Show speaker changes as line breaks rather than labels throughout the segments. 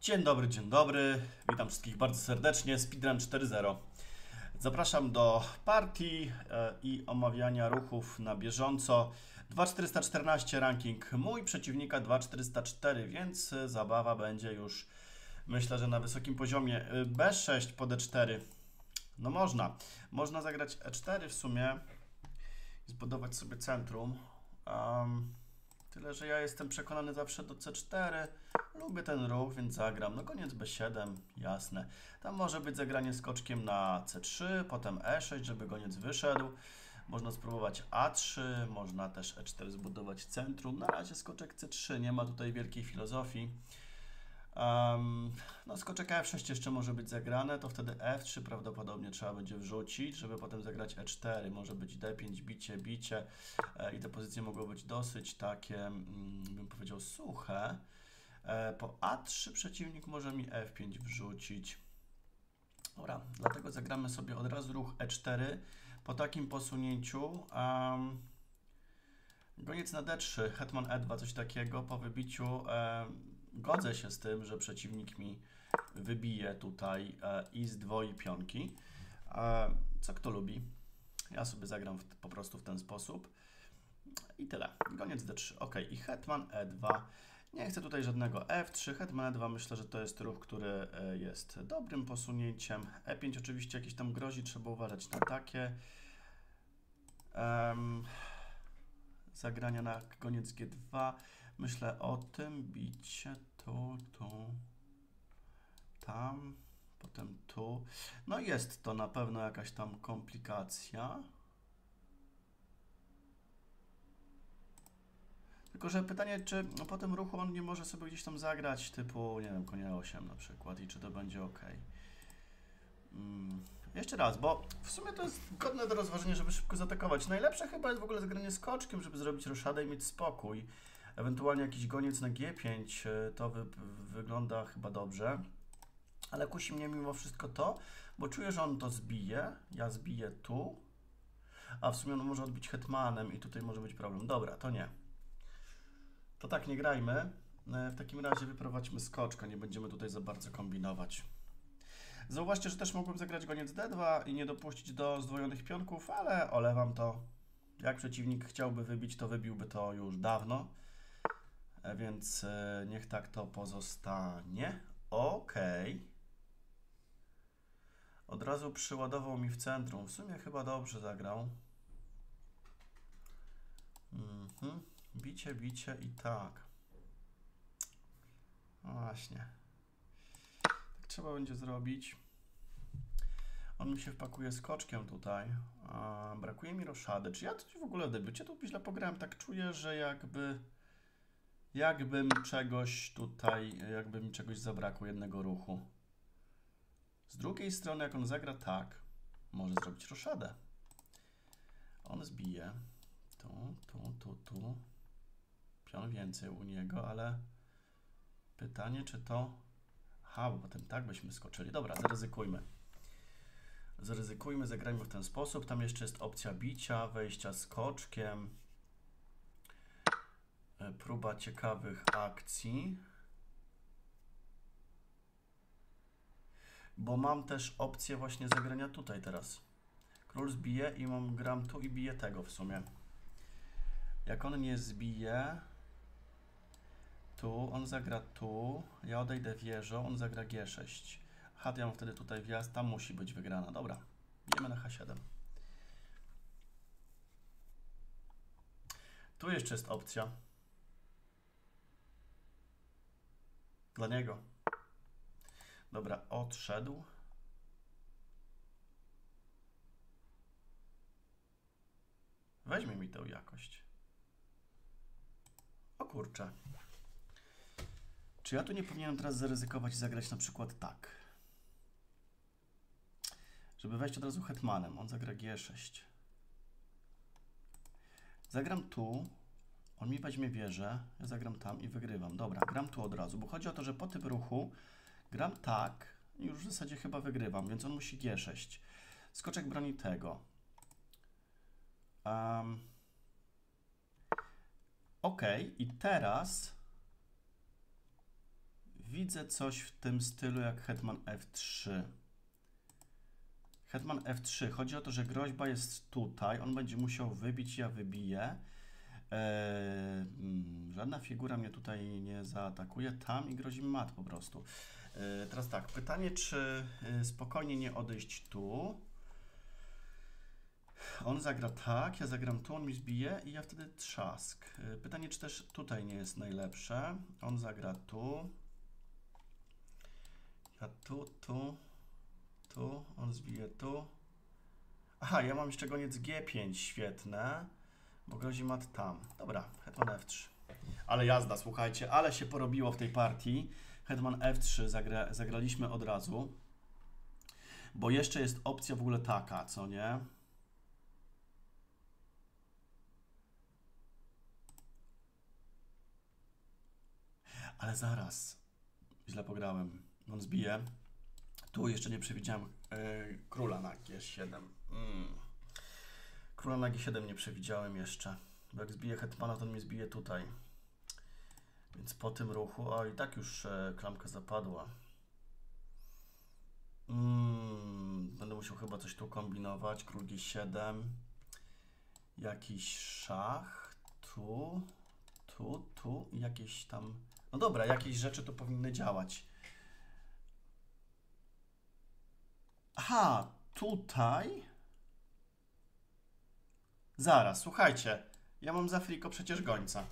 Dzień dobry, dzień dobry. Witam wszystkich bardzo serdecznie. Speedrun 4.0. Zapraszam do partii e, i omawiania ruchów na bieżąco. 2414 ranking mój, przeciwnika 2404, więc e, zabawa będzie już myślę, że na wysokim poziomie. E, B6 po D4. No można. Można zagrać E4 w sumie i zbudować sobie centrum. Um, tyle, że ja jestem przekonany zawsze do C4. Lubię ten ruch, więc zagram. No koniec B7, jasne. Tam może być zagranie skoczkiem na C3, potem E6, żeby goniec wyszedł. Można spróbować A3, można też E4 zbudować centrum. Na razie skoczek C3, nie ma tutaj wielkiej filozofii. Um, no skoczek F6 jeszcze może być zagrane, to wtedy F3 prawdopodobnie trzeba będzie wrzucić, żeby potem zagrać E4, może być D5, bicie, bicie e, i te pozycje mogą być dosyć takie, mm, bym powiedział, suche. E, po A3 przeciwnik może mi F5 wrzucić. Dobra, dlatego zagramy sobie od razu ruch E4. Po takim posunięciu um, goniec na D3, hetman E2, coś takiego. Po wybiciu um, godzę się z tym, że przeciwnik mi wybije tutaj e, i zdwoi pionki. E, co kto lubi? Ja sobie zagram w, po prostu w ten sposób. I tyle. Goniec D3. Ok, i hetman E2. Nie chcę tutaj żadnego F3, hetman E2 myślę, że to jest ruch, który e, jest dobrym posunięciem. E5 oczywiście jakieś tam grozi, trzeba uważać na takie. Um, zagrania na koniec G2. Myślę o tym, bicie tu, tu, tam, potem tu. No jest to na pewno jakaś tam komplikacja. Tylko, że pytanie, czy po tym ruchu on nie może sobie gdzieś tam zagrać typu, nie wiem, konia 8 na przykład i czy to będzie ok. Mm. Jeszcze raz, bo w sumie to jest godne do rozważenia, żeby szybko zaatakować. Najlepsze chyba jest w ogóle zagranie skoczkiem, żeby zrobić roszadę i mieć spokój. Ewentualnie jakiś goniec na G5, e, to wy, wygląda chyba dobrze. Ale kusi mnie mimo wszystko to, bo czuję, że on to zbije. Ja zbiję tu. A w sumie on może odbić hetmanem i tutaj może być problem. Dobra, to nie. Tak nie grajmy. E, w takim razie wyprowadźmy skoczka, nie będziemy tutaj za bardzo kombinować. Zauważcie, że też mogłem zagrać goniec D2 i nie dopuścić do zdwojonych pionków, ale olewam to. Jak przeciwnik chciałby wybić, to wybiłby to już dawno. E, więc e, niech tak to pozostanie. Ok. Od razu przyładował mi w centrum. W sumie chyba dobrze zagrał. Mhm. Bicie, bicie i tak. No właśnie. Tak trzeba będzie zrobić. On mi się wpakuje skoczkiem tutaj. A, brakuje mi roszady. Czy ja coś w ogóle w debycie tu źle pograłem? Tak czuję, że jakby jakbym czegoś tutaj, jakby mi czegoś zabrakło, jednego ruchu. Z drugiej strony, jak on zagra tak, może zrobić roszadę. On zbije. Tu, tu, tu, tu. Pion więcej u niego, ale pytanie, czy to... Ha, bo potem tak byśmy skoczyli. Dobra, zaryzykujmy. Zaryzykujmy, zagrajmy w ten sposób. Tam jeszcze jest opcja bicia, wejścia skoczkiem. E, próba ciekawych akcji. Bo mam też opcję właśnie zagrania tutaj teraz. Król zbije i mam gram tu i bije tego w sumie. Jak on nie zbije, tu, on zagra tu, ja odejdę wieżą, on zagra G6. H, ja mam wtedy tutaj wjazd, tam musi być wygrana. Dobra, bijemy na H7. Tu jeszcze jest opcja. Dla niego. Dobra, odszedł. Weźmie mi tę jakość. O kurczę. Czy ja tu nie powinienem teraz zaryzykować i zagrać na przykład tak? Żeby wejść od razu hetmanem. On zagra G6. Zagram tu. On mi weźmie wieżę, ja zagram tam i wygrywam. Dobra, gram tu od razu, bo chodzi o to, że po tym ruchu gram tak i już w zasadzie chyba wygrywam, więc on musi G6. Skoczek broni tego. Um, ok, i teraz widzę coś w tym stylu jak hetman f3. Hetman f3. Chodzi o to, że groźba jest tutaj. On będzie musiał wybić, ja wybiję. Eee, żadna figura mnie tutaj nie zaatakuje. Tam i grozi mi mat po prostu. Eee, teraz tak, pytanie, czy y, spokojnie nie odejść tu. On zagra tak, ja zagram tu, on mi zbije i ja wtedy trzask. Eee, Pytanie, czy też tutaj nie jest najlepsze. On zagra tu. Ja tu, tu, tu, on zbije tu. Aha, ja mam jeszcze goniec G5, świetne, bo grozi mat tam. Dobra, hetman F3. Ale jazda, słuchajcie, ale się porobiło w tej partii. Hetman F3 zagra, zagraliśmy od razu, bo jeszcze jest opcja w ogóle taka, co nie? Ale zaraz, źle pograłem. On zbije. Tu jeszcze nie przewidziałem e, króla na G7. Mm. Króla na G7 nie przewidziałem jeszcze. Bo jak zbije hetmana, to on mnie zbije tutaj. Więc po tym ruchu, a i tak już e, klamka zapadła. Mm, będę musiał chyba coś tu kombinować. Król G7. Jakiś szach. Tu, tu, tu i jakieś tam... No dobra, jakieś rzeczy tu powinny działać. Aha, tutaj. Zaraz, słuchajcie. Ja mam za friko przecież gońca.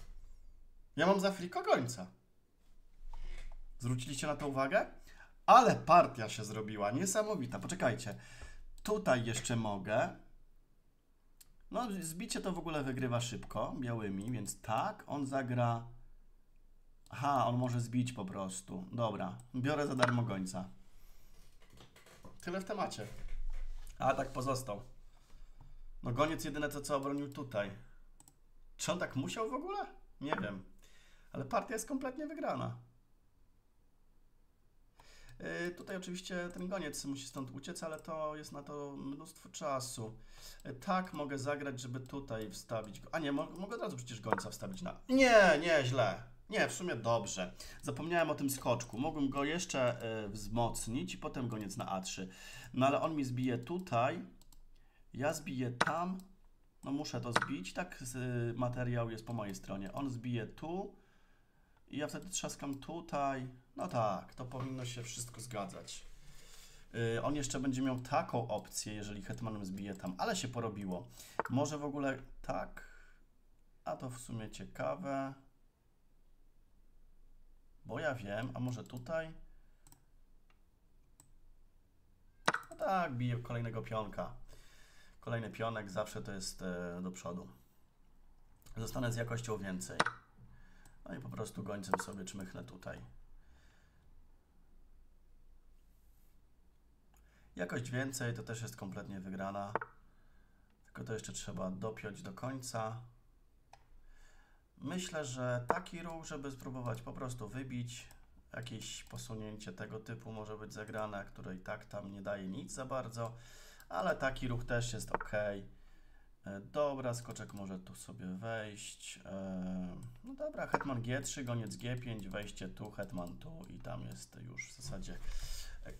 Ja mam za friko gońca. Zwróciliście na to uwagę? Ale partia się zrobiła, niesamowita. Poczekajcie. Tutaj jeszcze mogę. No, zbicie to w ogóle wygrywa szybko, białymi, więc tak, on zagra... Aha, on może zbić po prostu. Dobra, biorę za darmo gońca. Tyle w temacie. A tak pozostał. No goniec jedyne to co obronił tutaj. Czy on tak musiał w ogóle? Nie wiem. Ale partia jest kompletnie wygrana. Yy, tutaj oczywiście ten goniec musi stąd uciec, ale to jest na to mnóstwo czasu. Yy, tak, mogę zagrać, żeby tutaj wstawić go. A nie, mo mogę od razu przecież gońca wstawić na... Nie, nie, źle. Nie, w sumie dobrze. Zapomniałem o tym skoczku. Mogłem go jeszcze y, wzmocnić i potem goniec na A3. No ale on mi zbije tutaj. Ja zbiję tam. No muszę to zbić. Tak y, materiał jest po mojej stronie. On zbije tu. I ja wtedy trzaskam tutaj. No tak, to powinno się wszystko zgadzać. Y, on jeszcze będzie miał taką opcję, jeżeli hetmanem zbije tam, ale się porobiło. Może w ogóle tak. A to w sumie ciekawe. Bo ja wiem, a może tutaj? No tak, bije kolejnego pionka. Kolejny pionek zawsze to jest e, do przodu. Zostanę z jakością więcej. No i po prostu gońcem sobie czmychnę tutaj. Jakość więcej to też jest kompletnie wygrana. Tylko to jeszcze trzeba dopiąć do końca. Myślę, że taki ruch, żeby spróbować po prostu wybić, jakieś posunięcie tego typu może być zagrane, które i tak tam nie daje nic za bardzo, ale taki ruch też jest ok. Dobra, skoczek może tu sobie wejść. E, no dobra, hetman G3, goniec G5, wejście tu, hetman tu i tam jest już w zasadzie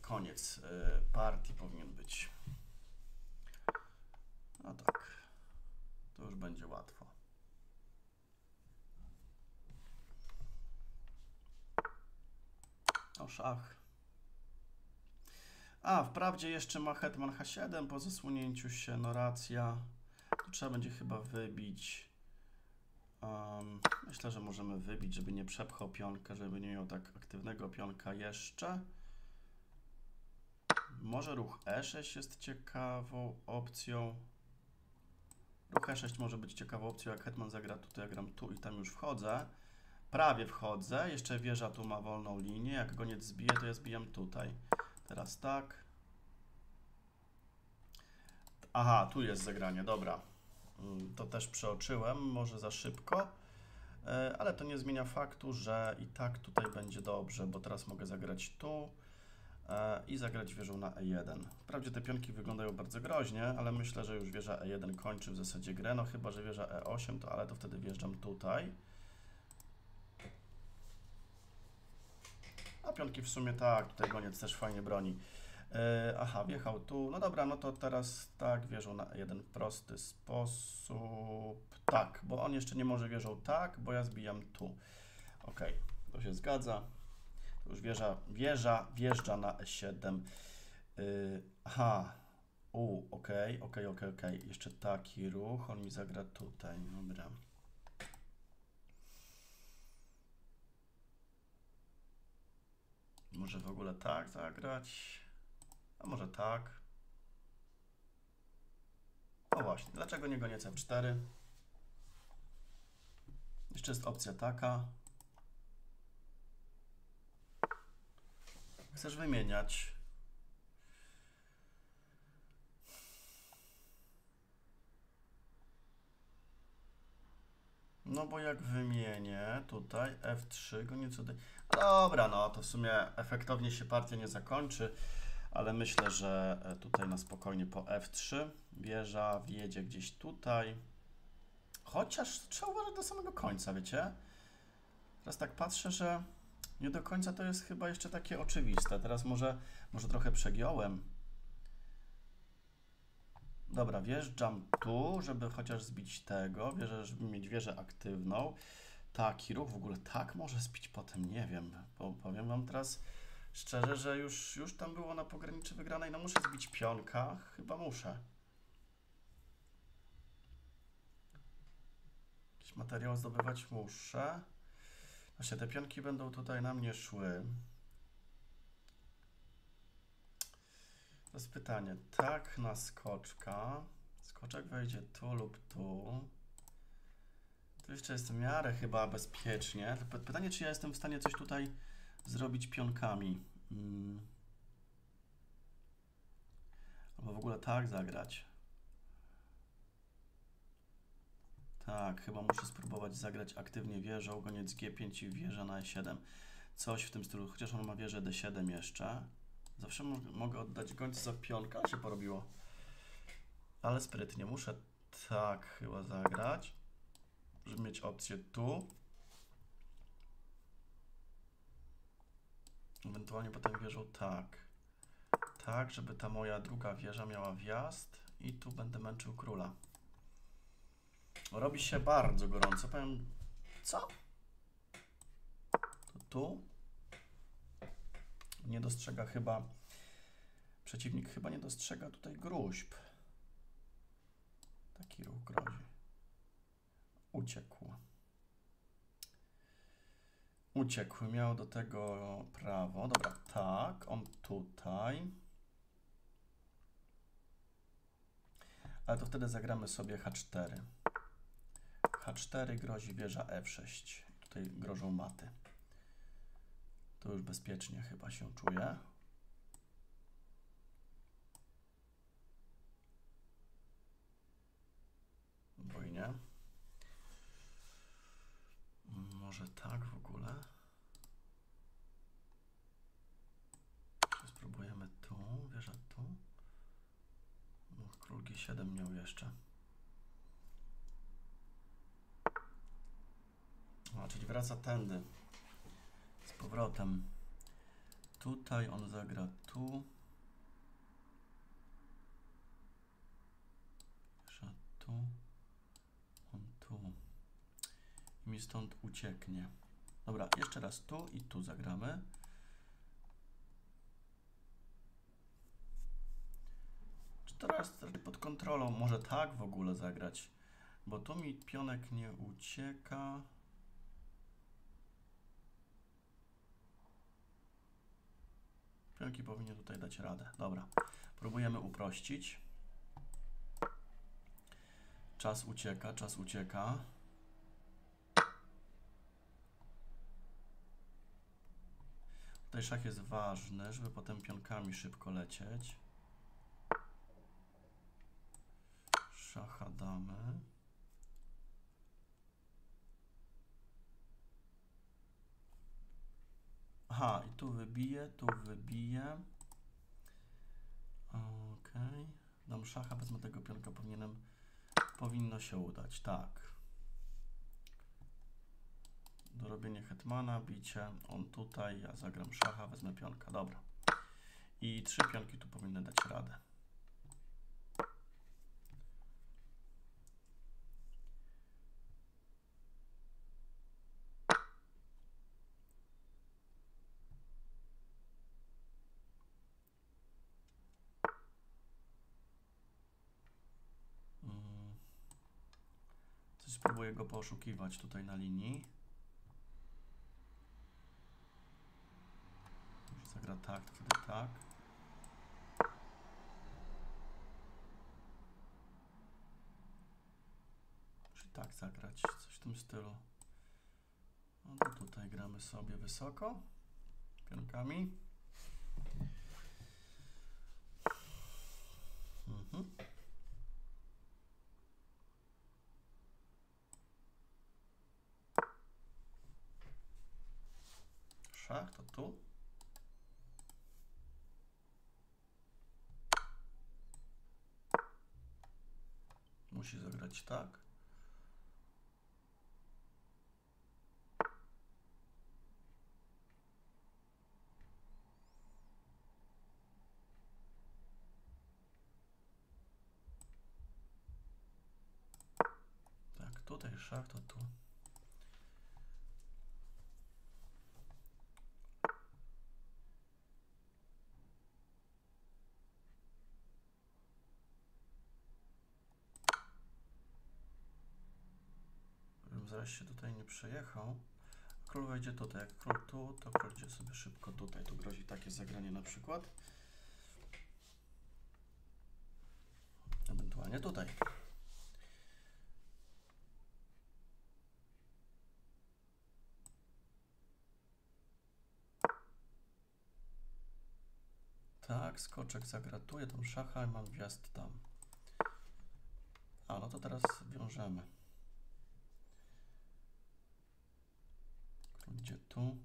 koniec e, partii powinien być. No tak, to już będzie łatwo. O szach. A, wprawdzie jeszcze ma hetman H7 po zasłonięciu się, no racja. Tu trzeba będzie chyba wybić. Um, myślę, że możemy wybić, żeby nie przepchał pionka, żeby nie miał tak aktywnego pionka jeszcze. Może ruch E6 jest ciekawą opcją. Ruch E6 może być ciekawą opcją, jak hetman zagra tutaj, ja gram tu i tam już wchodzę. Prawie wchodzę, jeszcze wieża tu ma wolną linię, jak goniec zbije, to ja zbijam tutaj. Teraz tak. Aha, tu jest zagranie, dobra. Mm, To też przeoczyłem, może za szybko, e, ale to nie zmienia faktu, że i tak tutaj będzie dobrze, bo teraz mogę zagrać tu e, i zagrać wieżą na E1. Wprawdzie te pionki wyglądają bardzo groźnie, ale myślę, że już wieża E1 kończy w zasadzie grę, no chyba, że wieża E8, to ale to wtedy wjeżdżam tutaj. A pionki w sumie tak, tutaj goniec też fajnie broni. E, aha, wjechał tu. No dobra, no to teraz tak, wieżą na jeden prosty sposób. Tak, bo on jeszcze nie może wieżą tak, bo ja zbijam tu. Ok, to się zgadza. Już wieża, wieża wjeżdża na E7. Yy, aha, u, ok, ok, ok, ok. Jeszcze taki ruch, on mi zagra tutaj, dobra. Może w ogóle tak zagrać? A może tak? O właśnie, dlaczego nie gonię C4? Jeszcze jest opcja taka. Chcesz wymieniać. No bo jak wymienię tutaj F3, go nieco... Dobra, no to w sumie efektownie się partia nie zakończy, ale myślę, że e, tutaj na spokojnie po F3 wieża wjedzie gdzieś tutaj. Chociaż trzeba uważać do samego końca, wiecie? Teraz tak patrzę, że nie do końca to jest chyba jeszcze takie oczywiste. Teraz może, może trochę przegiąłem. Dobra, wjeżdżam tu, żeby chociaż zbić tego, żeby mieć wieżę aktywną. Taki ruch w ogóle tak może zbić potem, nie wiem, bo powiem Wam teraz szczerze, że już, już tam było na pograniczy wygranej, no muszę zbić pionka, chyba muszę. Jakiś materiał zdobywać muszę. Właśnie te pionki będą tutaj na mnie szły. Teraz pytanie, tak na skoczka. Skoczek wejdzie tu lub tu. Tu jeszcze jest w miarę chyba bezpiecznie. Pytanie, czy ja jestem w stanie coś tutaj zrobić pionkami. Hmm. Albo w ogóle tak zagrać. Tak, chyba muszę spróbować zagrać aktywnie wieżą, goniec G5 i wieża na E7. Coś w tym stylu, chociaż on ma wieżę D7 jeszcze. Zawsze mo mogę oddać gońca za pionka, się porobiło. Ale sprytnie, muszę tak chyba zagrać, żeby mieć opcję tu. Ewentualnie potem wieżą tak. Tak, żeby ta moja druga wieża miała wjazd i tu będę męczył króla. Robi się bardzo gorąco. Powiem, co? To tu? Nie dostrzega chyba, przeciwnik chyba nie dostrzega tutaj gruźb. Taki ruch grozi. Uciekł. Uciekł, miał do tego prawo. Dobra, tak, on tutaj. Ale to wtedy zagramy sobie H4. H4 grozi wieża F6. Tutaj grożą maty. To już bezpiecznie chyba się czuję. Wojnie. Może tak w ogóle. Spróbujemy tu, wieża tu. No, król G7 miał jeszcze. A, czyli wraca tędy. Z powrotem. Tutaj on zagra tu. Wieża tu. On tu. I mi stąd ucieknie. Dobra, jeszcze raz tu i tu zagramy. Czy teraz pod kontrolą może tak w ogóle zagrać? Bo tu mi pionek nie ucieka. Pionki powinien tutaj dać radę. Dobra, próbujemy uprościć. Czas ucieka, czas ucieka. Tutaj szach jest ważny, żeby potem pionkami szybko lecieć. Szacha damy. Aha, i tu wybiję, tu wybiję. Ok. Dam szacha, wezmę tego pionka, powinienem, powinno się udać, tak. Dorobienie hetmana, bicie, on tutaj, ja zagram szacha, wezmę pionka, dobra. I trzy pionki tu powinny dać radę. Mm. Coś go poszukiwać tutaj na linii. Zagra tak, wtedy tak. Musi tak zagrać, coś w tym stylu. No tutaj gramy sobie wysoko, pionkami. Tu. Musi zagrać tak. Tak, tutaj szach to tu. Zaraz się tutaj nie przejechał. Król wejdzie tutaj. Jak król tu, to król idzie sobie szybko tutaj. Tu grozi takie zagranie na przykład. Ewentualnie tutaj. Tak, skoczek zagratuje tą szacha i mam wjazd tam. A, no to teraz wiążemy. Król idzie tu.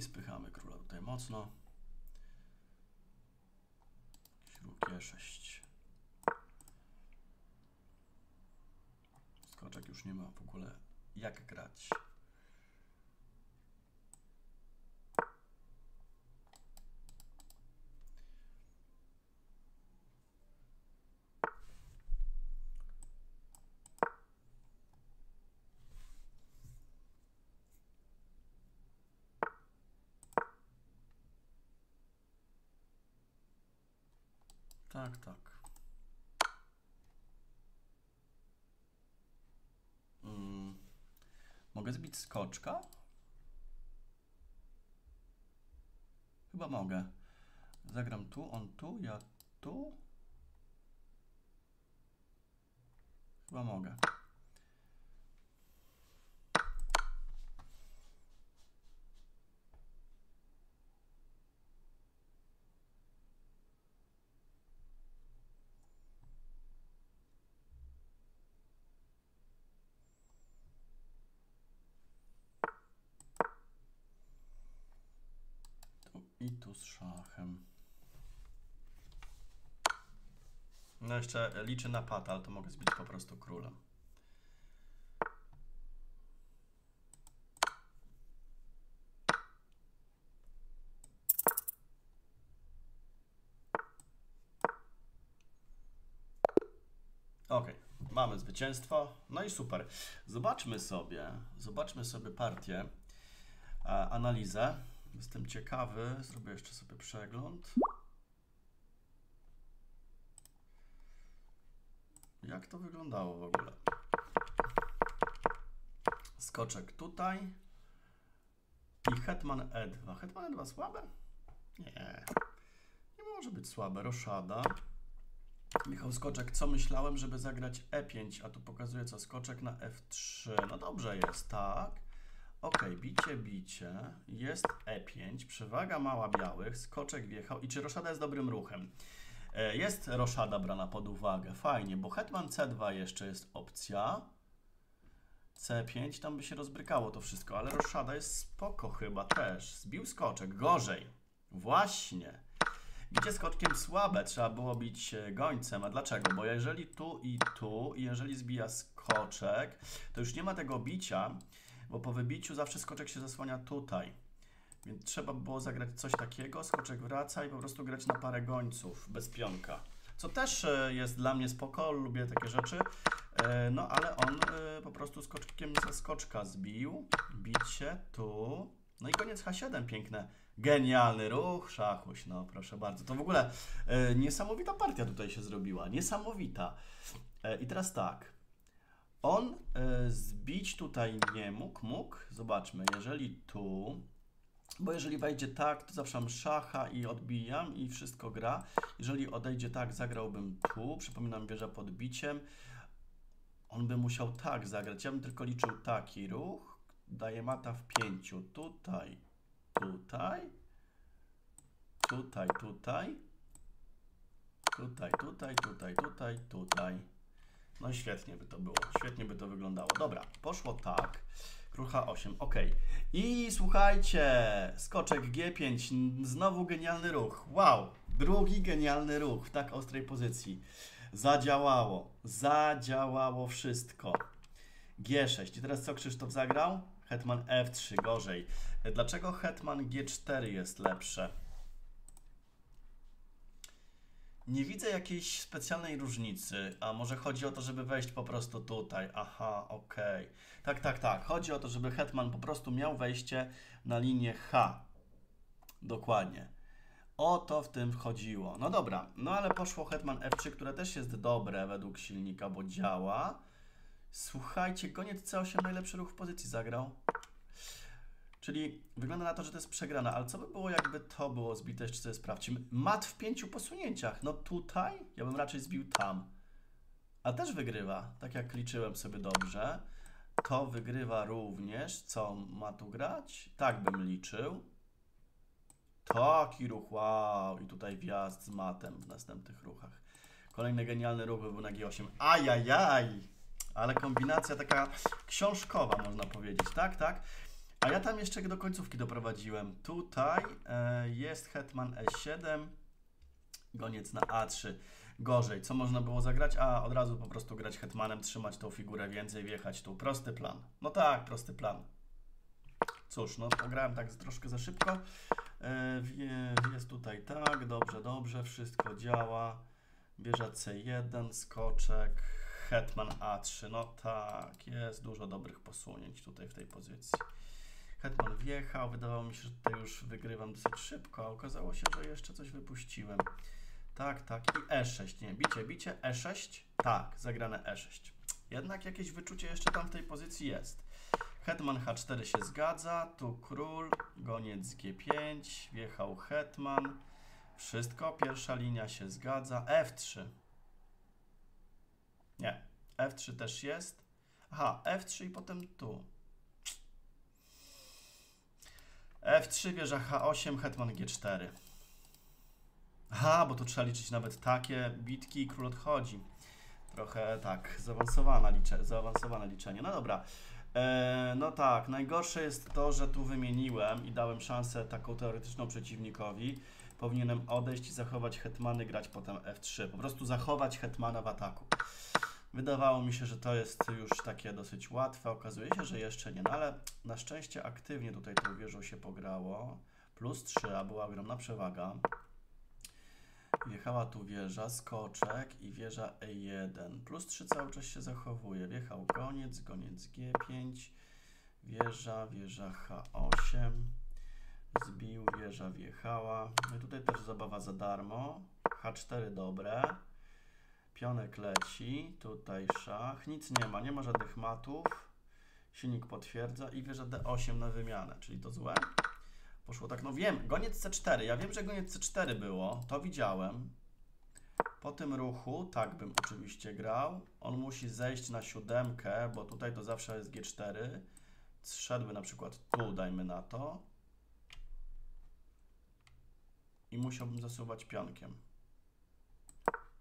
I spychamy króla tutaj mocno. Jakiś ruch G6. Skoczek już nie ma w ogóle jak grać. Tak, tak. Mm. Mogę zbić skoczka? Chyba mogę. Zagram tu, on tu, ja tu. Chyba mogę. Tu z szachem. No jeszcze liczę na pata, ale to mogę zbić po prostu królem. Ok, mamy zwycięstwo. No i super. Zobaczmy sobie, zobaczmy sobie partię, e, analizę. Jestem ciekawy, zrobię jeszcze sobie przegląd. Jak to wyglądało w ogóle? Skoczek tutaj i hetman e2. Hetman e2 słabe? Nie, nie może być słabe. Roszada. Michał Skoczek, co myślałem, żeby zagrać E5, a tu pokazuje co, skoczek na F3. No dobrze jest, tak. Ok, bicie, bicie, jest E5, przewaga mała białych, skoczek wjechał i czy roszada jest dobrym ruchem? E, Jest roszada brana pod uwagę, fajnie, bo hetman C2 jeszcze jest opcja. C5, tam by się rozbrykało to wszystko, ale roszada jest spoko chyba też. Zbił skoczek, gorzej. Właśnie. Bicie skoczkiem słabe, trzeba było bić gońcem. A dlaczego? Bo jeżeli tu i tu, i jeżeli zbija skoczek, to już nie ma tego bicia, bo po wybiciu zawsze skoczek się zasłania tutaj. Więc trzeba było zagrać coś takiego, skoczek wraca i po prostu grać na parę gońców, bez pionka. Co też e, jest dla mnie spoko, lubię takie rzeczy. E, No ale on e, po prostu skoczkiem ze skoczka zbił. Bicie tu. No i koniec H7, piękne. Genialny ruch, szachuś, no proszę bardzo. To w ogóle niesamowita partia tutaj się zrobiła. Niesamowita. I teraz tak. On e, zbić tutaj nie mógł, mógł. Zobaczmy, jeżeli tu, bo jeżeli wejdzie tak, to zawsze mam szacha i odbijam i wszystko gra. Jeżeli odejdzie tak, zagrałbym tu. Przypominam, wieża pod biciem. On by musiał tak zagrać. Ja bym tylko liczył taki ruch. Daje mata w pięciu. Tutaj, tutaj, tutaj, tutaj, tutaj, tutaj, tutaj, tutaj, tutaj. No świetnie by to było, świetnie by to wyglądało. Dobra, poszło tak. Król H8, ok. I słuchajcie, skoczek G5, n- znowu genialny ruch. Wow, drugi genialny ruch w tak ostrej pozycji. Zadziałało, zadziałało wszystko. G6. I teraz co Krzysztof zagrał? Hetman F3, gorzej. Dlaczego Hetman G4 jest lepsze? Nie widzę jakiejś specjalnej różnicy, a może chodzi o to, żeby wejść po prostu tutaj. Aha, okej. Tak, tak, tak. Chodzi o to, żeby Hetman po prostu miał wejście na linię H. Dokładnie. O to w tym chodziło. No dobra, no ale poszło Hetman F3, które też jest dobre według silnika, bo działa. Słuchajcie, koniec C8 najlepszy ruch w pozycji zagrał. Czyli wygląda na to, że to jest przegrana, ale co by było, jakby to było zbite, jeszcze sobie sprawdźmy. Mat w pięciu posunięciach. No tutaj ja bym raczej zbił tam. A też wygrywa, tak jak liczyłem sobie dobrze. To wygrywa również. Co ma tu grać? Tak bym liczył. Taki ruch, wow. I tutaj wjazd z matem w następnych ruchach. Kolejny genialny ruch by był na G8. Ajajaj! Ale kombinacja taka książkowa, można powiedzieć. Tak, tak. A ja tam jeszcze do końcówki doprowadziłem. Tutaj e, jest hetman E7, goniec na A3. Gorzej. Co można było zagrać? A, od razu po prostu grać hetmanem, trzymać tą figurę więcej, wjechać tu. Prosty plan. No tak, prosty plan. Cóż, no pograłem tak troszkę za szybko. E, wie- jest tutaj tak, dobrze, dobrze, wszystko działa. Wieża C1, skoczek, hetman A3. No tak, jest dużo dobrych posunięć tutaj w tej pozycji. Hetman wjechał, wydawało mi się, że tutaj już wygrywam dosyć szybko, a okazało się, że jeszcze coś wypuściłem. Tak, tak. I E6, nie, bicie, bicie, E6, tak, zagrane E6. Jednak jakieś wyczucie jeszcze tam w tej pozycji jest. Hetman H4 się zgadza, tu król, goniec G5, wjechał hetman, wszystko, pierwsza linia się zgadza, F3. Nie, F3 też jest. Aha, F3 i potem tu. F3, wieża H8, hetman G4. Aha, bo tu trzeba liczyć nawet takie bitki i król odchodzi. Trochę tak, zaawansowane, licze, zaawansowane liczenie. No dobra. E, no tak, najgorsze jest to, że tu wymieniłem i dałem szansę taką teoretyczną przeciwnikowi. Powinienem odejść i zachować hetmany, grać potem F3. Po prostu zachować hetmana w ataku. Wydawało mi się, że to jest już takie dosyć łatwe. Okazuje się, że jeszcze nie. No ale na szczęście aktywnie tutaj tą wieżą się pograło. Plus 3, a była ogromna przewaga. Wjechała tu wieża, skoczek i wieża E1. Plus 3 cały czas się zachowuje. Wjechał goniec, goniec G5, wieża, wieża H8. Zbił, wieża wjechała. No i tutaj też zabawa za darmo. H4 dobre. Pionek leci, tutaj szach, nic nie ma, nie ma żadnych matów. Silnik potwierdza i wieża D8 na wymianę, czyli to złe. Poszło tak, no wiem, goniec C4, ja wiem, że goniec C4 było, to widziałem. Po tym ruchu, tak bym oczywiście grał. On musi zejść na siódemkę, bo tutaj to zawsze jest G4. Zszedłby na przykład tu, dajmy na to. I musiałbym zasuwać pionkiem.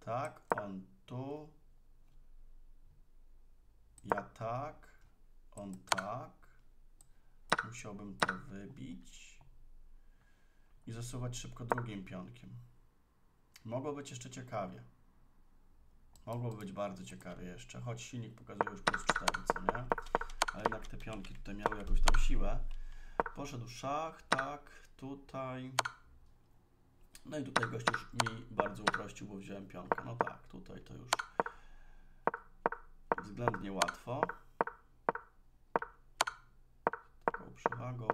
Tak, on tu. Ja tak. On tak. Musiałbym to wybić. I zasuwać szybko drugim pionkiem. Mogło być jeszcze ciekawie. Mogłoby być bardzo ciekawie jeszcze, choć silnik pokazuje już plus 4, co nie? Ale jednak te pionki tutaj miały jakąś tam siłę. Poszedł szach, tak, tutaj. No i tutaj gość już mi bardzo uprościł, bo wziąłem pionkę. No tak, tutaj to już względnie łatwo. Taką przewagą.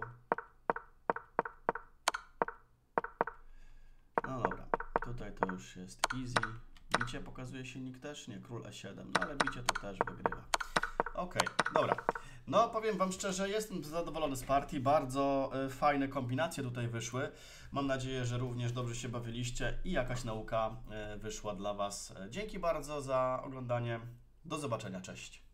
No dobra, tutaj to już jest easy. Bicie pokazuje silnik też? Nie, król E7, no ale bicie to też wygrywa. Okej, dobra. No powiem Wam szczerze, jestem zadowolony z partii, bardzo y, fajne kombinacje tutaj wyszły. Mam nadzieję, że również dobrze się bawiliście i jakaś nauka y, wyszła dla Was. Dzięki bardzo za oglądanie. Do zobaczenia, cześć.